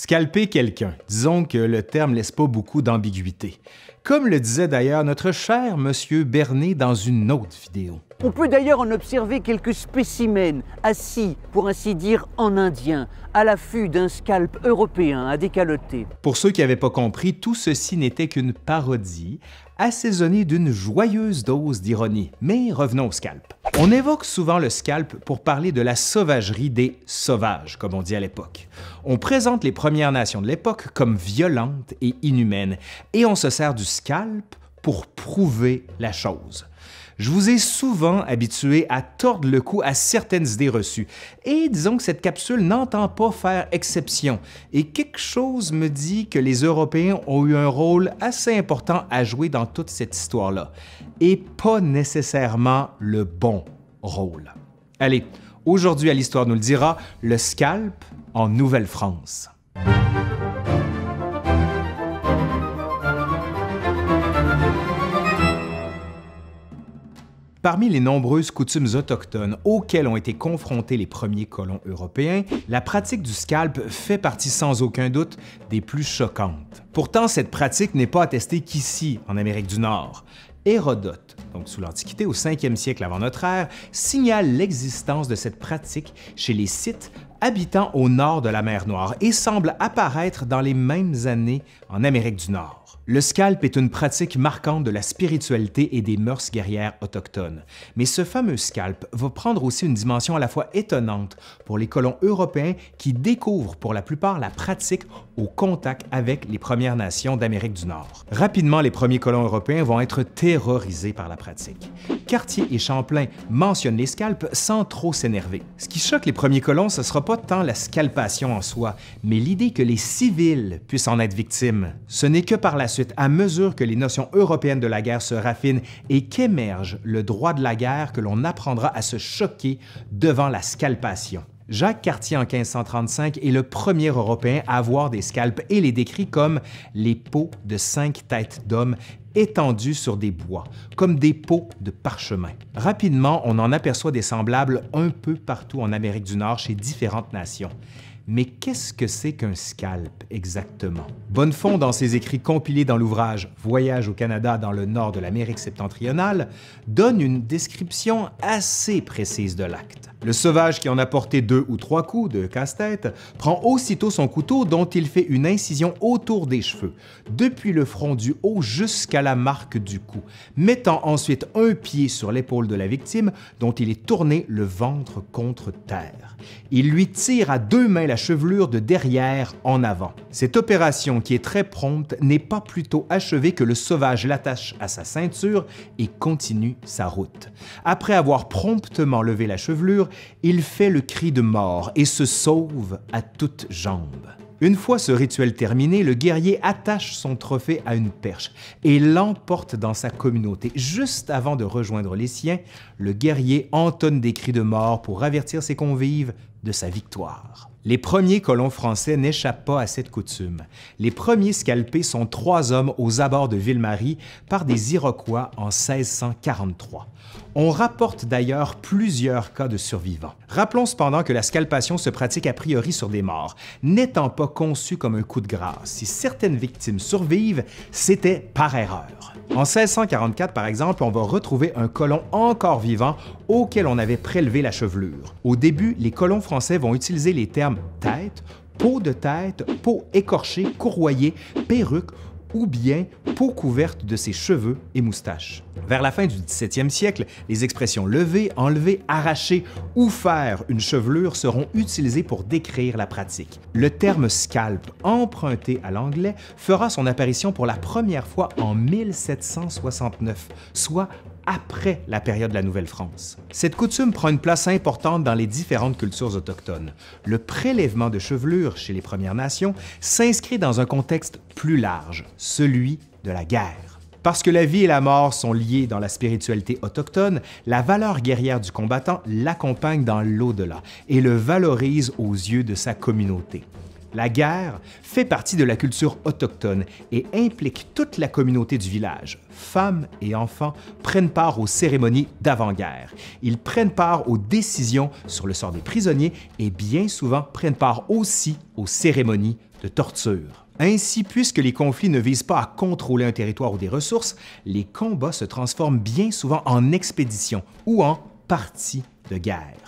Scalper quelqu'un, disons que le terme laisse pas beaucoup d'ambiguïté. Comme le disait d'ailleurs notre cher monsieur Bernet dans une autre vidéo. On peut d'ailleurs en observer quelques spécimens assis, pour ainsi dire en indien, à l'affût d'un scalp européen à décaloter. Pour ceux qui n'avaient pas compris, tout ceci n'était qu'une parodie, assaisonnée d'une joyeuse dose d'ironie. Mais revenons au scalp. On évoque souvent le scalp pour parler de la sauvagerie des sauvages, comme on dit à l'époque. On présente les Premières Nations de l'époque comme violentes et inhumaines, et on se sert du scalp pour prouver la chose. Je vous ai souvent habitué à tordre le cou à certaines idées reçues, et disons que cette capsule n'entend pas faire exception, et quelque chose me dit que les Européens ont eu un rôle assez important à jouer dans toute cette histoire-là, et pas nécessairement le bon rôle. Allez, aujourd'hui à l'Histoire nous le dira, le scalp en Nouvelle-France. Parmi les nombreuses coutumes autochtones auxquelles ont été confrontés les premiers colons européens, la pratique du scalp fait partie sans aucun doute des plus choquantes. Pourtant, cette pratique n'est pas attestée qu'ici, en Amérique du Nord. Hérodote, donc sous l'Antiquité au 5e siècle avant notre ère, signale l'existence de cette pratique chez les Scythes habitant au nord de la mer Noire et semble apparaître dans les mêmes années en Amérique du Nord. Le scalp est une pratique marquante de la spiritualité et des mœurs guerrières autochtones. Mais ce fameux scalp va prendre aussi une dimension à la fois étonnante pour les colons européens qui découvrent pour la plupart la pratique au contact avec les Premières Nations d'Amérique du Nord. Rapidement, les premiers colons européens vont être terrorisés par la pratique. Cartier et Champlain mentionnent les scalps sans trop s'énerver. Ce qui choque les premiers colons, ce ne sera pas tant la scalpation en soi, mais l'idée que les civils puissent en être victimes. Ce n'est que par la à mesure que les notions européennes de la guerre se raffinent et qu'émerge le droit de la guerre que l'on apprendra à se choquer devant la scalpation. Jacques Cartier en 1535 est le premier Européen à voir des scalps et les décrit comme les peaux de cinq têtes d'hommes étendues sur des bois, comme des peaux de parchemin. Rapidement, on en aperçoit des semblables un peu partout en Amérique du Nord chez différentes nations. Mais qu'est-ce que c'est qu'un scalp exactement? Bonnefond, dans ses écrits compilés dans l'ouvrage Voyage au Canada dans le nord de l'Amérique septentrionale, donne une description assez précise de l'acte. Le sauvage qui en a porté deux ou trois coups de casse-tête prend aussitôt son couteau dont il fait une incision autour des cheveux, depuis le front du haut jusqu'à la marque du cou, mettant ensuite un pied sur l'épaule de la victime dont il est tourné le ventre contre terre. Il lui tire à deux mains la chevelure de derrière en avant. Cette opération, qui est très prompte, n'est pas plutôt achevée que le sauvage l'attache à sa ceinture et continue sa route. Après avoir promptement levé la chevelure, il fait le cri de mort et se sauve à toutes jambes. Une fois ce rituel terminé, le guerrier attache son trophée à une perche et l'emporte dans sa communauté. Juste avant de rejoindre les siens, le guerrier entonne des cris de mort pour avertir ses convives de sa victoire. Les premiers colons français n'échappent pas à cette coutume. Les premiers scalpés sont trois hommes aux abords de Ville-Marie par des Iroquois en 1643. On rapporte d'ailleurs plusieurs cas de survivants. Rappelons cependant que la scalpation se pratique a priori sur des morts, n'étant pas conçue comme un coup de grâce. Si certaines victimes survivent, c'était par erreur. En 1644, par exemple, on va retrouver un colon encore vivant auquel on avait prélevé la chevelure. Au début, les colons français vont utiliser les termes tête, peau de tête, peau écorchée, courroyée, perruque ou bien peau couverte de ses cheveux et moustaches. Vers la fin du 17e siècle, les expressions lever, enlever, arracher ou faire une chevelure seront utilisées pour décrire la pratique. Le terme scalp, emprunté à l'anglais, fera son apparition pour la première fois en 1769, soit après la période de la Nouvelle-France. Cette coutume prend une place importante dans les différentes cultures autochtones. Le prélèvement de chevelure chez les Premières Nations s'inscrit dans un contexte plus large, celui de la guerre. Parce que la vie et la mort sont liées dans la spiritualité autochtone, la valeur guerrière du combattant l'accompagne dans l'au-delà et le valorise aux yeux de sa communauté. La guerre fait partie de la culture autochtone et implique toute la communauté du village. Femmes et enfants prennent part aux cérémonies d'avant-guerre. Ils prennent part aux décisions sur le sort des prisonniers et bien souvent prennent part aussi aux cérémonies de torture. Ainsi, puisque les conflits ne visent pas à contrôler un territoire ou des ressources, les combats se transforment bien souvent en expéditions ou en parties de guerre.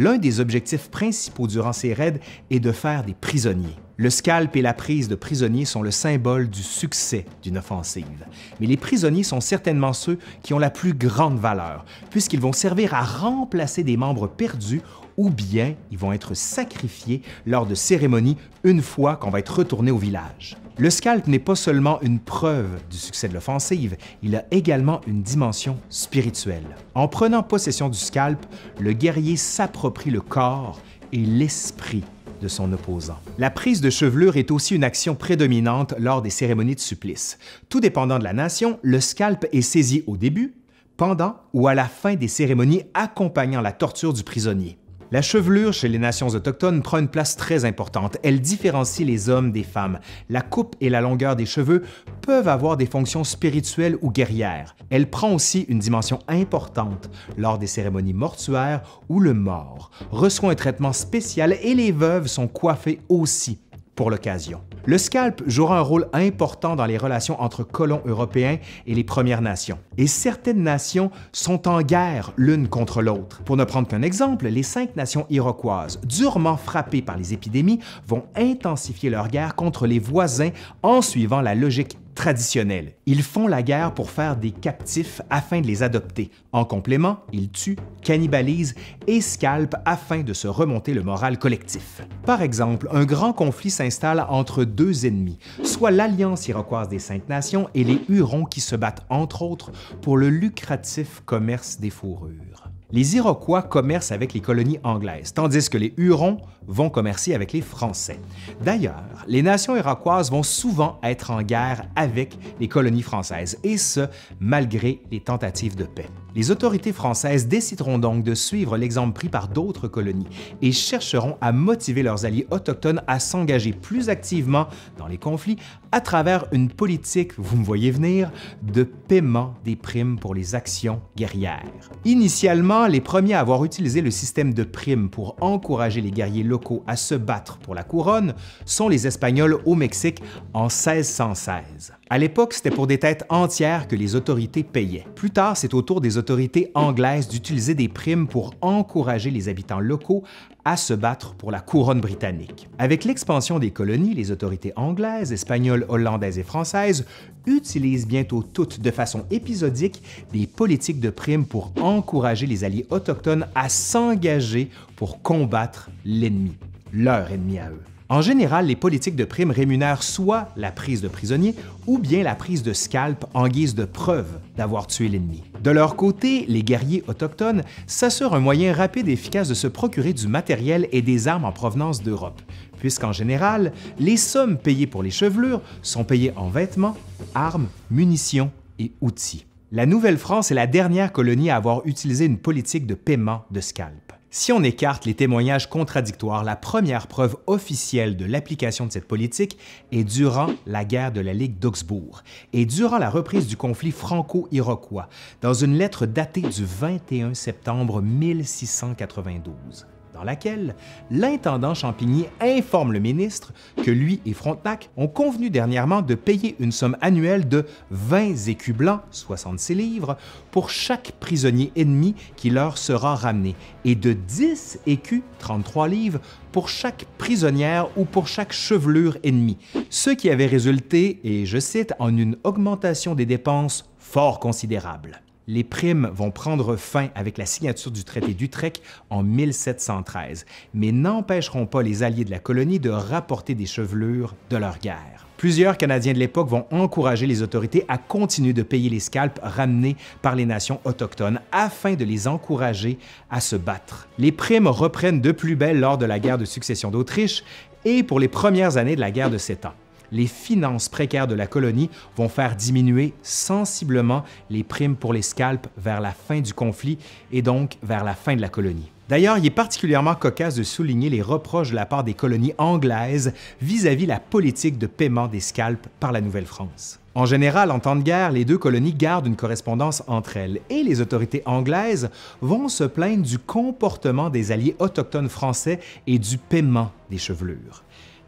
L'un des objectifs principaux durant ces raids est de faire des prisonniers. Le scalp et la prise de prisonniers sont le symbole du succès d'une offensive. Mais les prisonniers sont certainement ceux qui ont la plus grande valeur, puisqu'ils vont servir à remplacer des membres perdus ou bien ils vont être sacrifiés lors de cérémonies une fois qu'on va être retourné au village. Le scalp n'est pas seulement une preuve du succès de l'offensive, il a également une dimension spirituelle. En prenant possession du scalp, le guerrier s'approprie le corps et l'esprit de son opposant. La prise de chevelure est aussi une action prédominante lors des cérémonies de supplice. Tout dépendant de la nation, le scalp est saisi au début, pendant ou à la fin des cérémonies accompagnant la torture du prisonnier. La chevelure chez les nations autochtones prend une place très importante. Elle différencie les hommes des femmes. La coupe et la longueur des cheveux peuvent avoir des fonctions spirituelles ou guerrières. Elle prend aussi une dimension importante lors des cérémonies mortuaires où le mort reçoit un traitement spécial et les veuves sont coiffées aussi pour l'occasion. Le scalp jouera un rôle important dans les relations entre colons européens et les Premières Nations. Et certaines nations sont en guerre l'une contre l'autre. Pour ne prendre qu'un exemple, les cinq nations iroquoises, durement frappées par les épidémies, vont intensifier leur guerre contre les voisins en suivant la logique traditionnelle. Ils font la guerre pour faire des captifs afin de les adopter. En complément, ils tuent, cannibalisent et scalpent afin de se remonter le moral collectif. Par exemple, un grand conflit s'installe entre deux ennemis, soit l'Alliance iroquoise des Cinq Nations et les Hurons qui se battent entre autres pour le lucratif commerce des fourrures les Iroquois commercent avec les colonies anglaises, tandis que les Hurons vont commercer avec les Français. D'ailleurs, les nations iroquoises vont souvent être en guerre avec les colonies françaises, et ce, malgré les tentatives de paix. Les autorités françaises décideront donc de suivre l'exemple pris par d'autres colonies et chercheront à motiver leurs alliés autochtones à s'engager plus activement dans les conflits à travers une politique, vous me voyez venir, de paiement des primes pour les actions guerrières. Initialement, les premiers à avoir utilisé le système de primes pour encourager les guerriers locaux à se battre pour la couronne sont les Espagnols au Mexique en 1616. À l'époque, c'était pour des têtes entières que les autorités payaient. Plus tard, c'est au tour des autorités anglaises d'utiliser des primes pour encourager les habitants locaux à se battre pour la couronne britannique. Avec l'expansion des colonies, les autorités anglaises, espagnoles, hollandaises et françaises utilisent bientôt toutes de façon épisodique des politiques de primes pour encourager les alliés autochtones à s'engager pour combattre l'ennemi, leur ennemi à eux. En général, les politiques de primes rémunèrent soit la prise de prisonniers ou bien la prise de scalp en guise de preuve d'avoir tué l'ennemi. De leur côté, les guerriers autochtones s'assurent un moyen rapide et efficace de se procurer du matériel et des armes en provenance d'Europe, puisqu'en général, les sommes payées pour les chevelures sont payées en vêtements, armes, munitions et outils. La Nouvelle-France est la dernière colonie à avoir utilisé une politique de paiement de scalp. Si on écarte les témoignages contradictoires, la première preuve officielle de l'application de cette politique est durant la guerre de la Ligue d'Augsbourg et durant la reprise du conflit franco-iroquois, dans une lettre datée du 21 septembre 1692 laquelle l'intendant Champigny informe le ministre que lui et Frontenac ont convenu dernièrement de payer une somme annuelle de 20 écus blancs, 66 livres, pour chaque prisonnier ennemi qui leur sera ramené, et de 10 écus, 33 livres, pour chaque prisonnière ou pour chaque chevelure ennemie, ce qui avait résulté, et je cite, en une augmentation des dépenses fort considérable les primes vont prendre fin avec la signature du traité d'Utrecht en 1713, mais n'empêcheront pas les alliés de la colonie de rapporter des chevelures de leur guerre. Plusieurs Canadiens de l'époque vont encourager les autorités à continuer de payer les scalps ramenés par les nations autochtones afin de les encourager à se battre. Les primes reprennent de plus belle lors de la guerre de succession d'Autriche et pour les premières années de la guerre de Sept Ans les finances précaires de la colonie vont faire diminuer sensiblement les primes pour les scalps vers la fin du conflit et donc vers la fin de la colonie. D'ailleurs, il est particulièrement cocasse de souligner les reproches de la part des colonies anglaises vis-à-vis la politique de paiement des scalps par la Nouvelle-France. En général, en temps de guerre, les deux colonies gardent une correspondance entre elles et les autorités anglaises vont se plaindre du comportement des alliés autochtones français et du paiement des chevelures.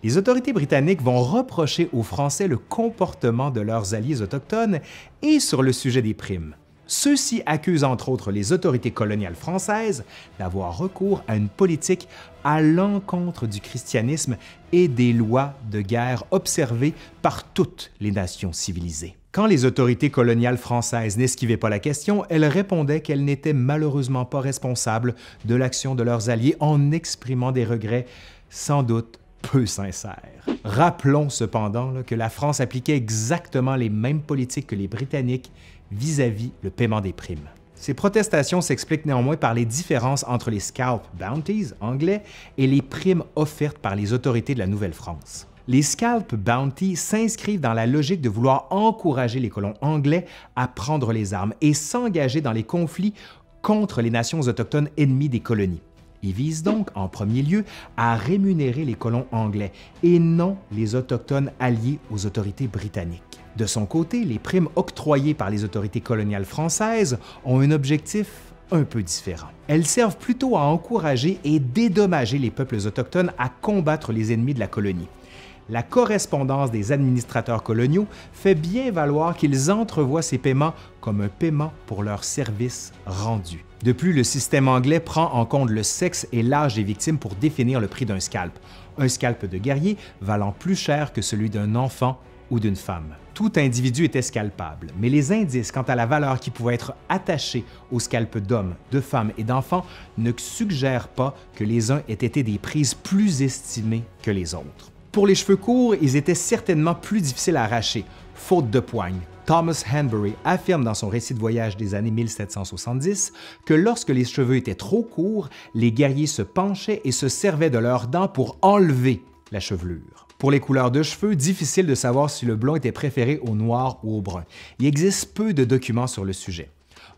Les autorités britanniques vont reprocher aux Français le comportement de leurs alliés autochtones et sur le sujet des primes. Ceux-ci accusent entre autres les autorités coloniales françaises d'avoir recours à une politique à l'encontre du christianisme et des lois de guerre observées par toutes les nations civilisées. Quand les autorités coloniales françaises n'esquivaient pas la question, elles répondaient qu'elles n'étaient malheureusement pas responsables de l'action de leurs alliés en exprimant des regrets sans doute peu sincères. Rappelons cependant que la France appliquait exactement les mêmes politiques que les Britanniques vis-à-vis le paiement des primes. Ces protestations s'expliquent néanmoins par les différences entre les scalp bounties anglais et les primes offertes par les autorités de la Nouvelle-France. Les scalp bounties s'inscrivent dans la logique de vouloir encourager les colons anglais à prendre les armes et s'engager dans les conflits contre les nations autochtones ennemies des colonies. Ils visent donc, en premier lieu, à rémunérer les colons anglais et non les autochtones alliés aux autorités britanniques. De son côté, les primes octroyées par les autorités coloniales françaises ont un objectif un peu différent. Elles servent plutôt à encourager et dédommager les peuples autochtones à combattre les ennemis de la colonie. La correspondance des administrateurs coloniaux fait bien valoir qu'ils entrevoient ces paiements comme un paiement pour leurs services rendus. De plus, le système anglais prend en compte le sexe et l'âge des victimes pour définir le prix d'un scalp. Un scalp de guerrier valant plus cher que celui d'un enfant ou d'une femme. Tout individu était scalpable, mais les indices quant à la valeur qui pouvait être attachée au scalp d'hommes, de femmes et d'enfants ne suggèrent pas que les uns aient été des prises plus estimées que les autres. Pour les cheveux courts, ils étaient certainement plus difficiles à arracher, faute de poigne. Thomas Hanbury affirme dans son récit de voyage des années 1770 que lorsque les cheveux étaient trop courts, les guerriers se penchaient et se servaient de leurs dents pour enlever la chevelure. Pour les couleurs de cheveux, difficile de savoir si le blond était préféré au noir ou au brun. Il existe peu de documents sur le sujet.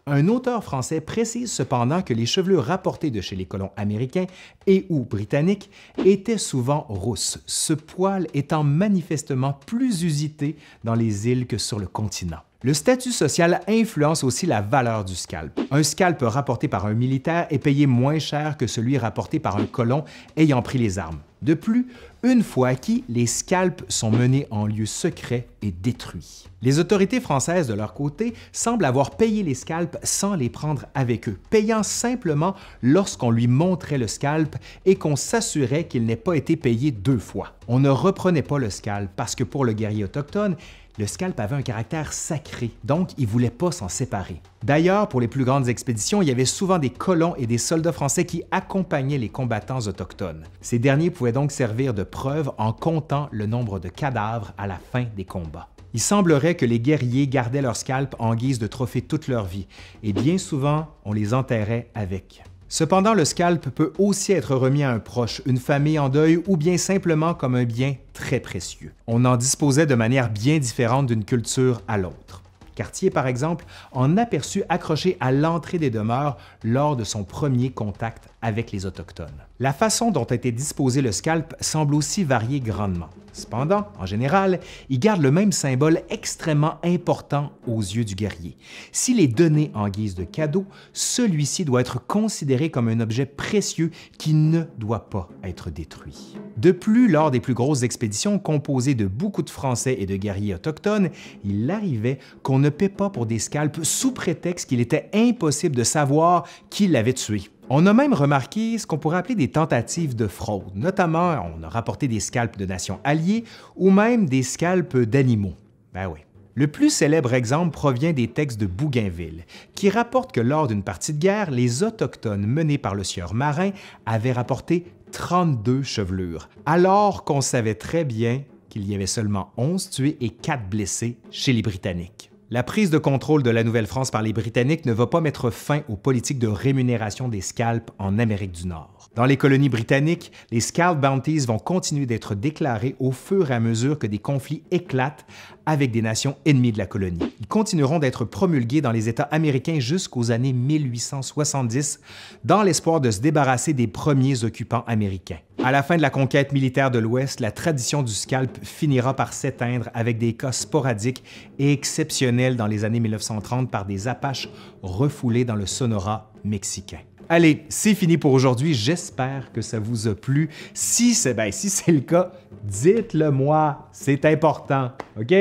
Un auteur français précise cependant que les chevelures rapportées de chez les colons américains et ou britanniques étaient souvent rousses, ce poil étant manifestement plus usité dans les îles que sur le continent. Le statut social influence aussi la valeur du scalp. Un scalp rapporté par un militaire est payé moins cher que celui rapporté par un colon ayant pris les armes. De plus, une fois acquis, les scalps sont menés en lieu secret et détruits. Les autorités françaises, de leur côté, semblent avoir payé les scalps sans les prendre avec eux, payant simplement lorsqu'on lui montrait le scalp et qu'on s'assurait qu'il n'ait pas été payé deux fois. On ne reprenait pas le scalp parce que pour le guerrier autochtone, le scalp avait un caractère sacré, donc il ne voulait pas s'en séparer. D'ailleurs, pour les plus grandes expéditions, il y avait souvent des colons et des soldats français qui accompagnaient les combattants autochtones. Ces derniers pouvaient donc servir de preuve en comptant le nombre de cadavres à la fin des combats. Il semblerait que les guerriers gardaient leur scalp en guise de trophée toute leur vie, et bien souvent, on les enterrait avec. Cependant, le scalp peut aussi être remis à un proche, une famille en deuil ou bien simplement comme un bien très précieux. On en disposait de manière bien différente d'une culture à l'autre. Cartier, par exemple, en aperçut accroché à l'entrée des demeures lors de son premier contact avec les Autochtones. La façon dont été disposé le scalp semble aussi varier grandement. Cependant, en général, il garde le même symbole extrêmement important aux yeux du guerrier. S'il est donné en guise de cadeau, celui-ci doit être considéré comme un objet précieux qui ne doit pas être détruit. De plus, lors des plus grosses expéditions composées de beaucoup de Français et de guerriers autochtones, il arrivait qu'on ne paie pas pour des scalps sous prétexte qu'il était impossible de savoir qui l'avait tué. On a même remarqué ce qu'on pourrait appeler des tentatives de fraude, notamment on a rapporté des scalps de nations alliées ou même des scalps d'animaux. Ben oui. Le plus célèbre exemple provient des textes de Bougainville, qui rapportent que lors d'une partie de guerre, les Autochtones menés par le sieur Marin avaient rapporté 32 chevelures, alors qu'on savait très bien qu'il y avait seulement 11 tués et 4 blessés chez les Britanniques. La prise de contrôle de la Nouvelle-France par les Britanniques ne va pas mettre fin aux politiques de rémunération des scalps en Amérique du Nord. Dans les colonies britanniques, les scalp bounties vont continuer d'être déclarés au fur et à mesure que des conflits éclatent avec des nations ennemies de la colonie. Ils continueront d'être promulgués dans les États américains jusqu'aux années 1870 dans l'espoir de se débarrasser des premiers occupants américains. À la fin de la conquête militaire de l'Ouest, la tradition du scalp finira par s'éteindre avec des cas sporadiques et exceptionnels dans les années 1930 par des Apaches refoulés dans le Sonora mexicain. Allez, c'est fini pour aujourd'hui. J'espère que ça vous a plu. Si c'est ben, le cas, dites-le moi. C'est important. OK?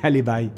Allez, bye.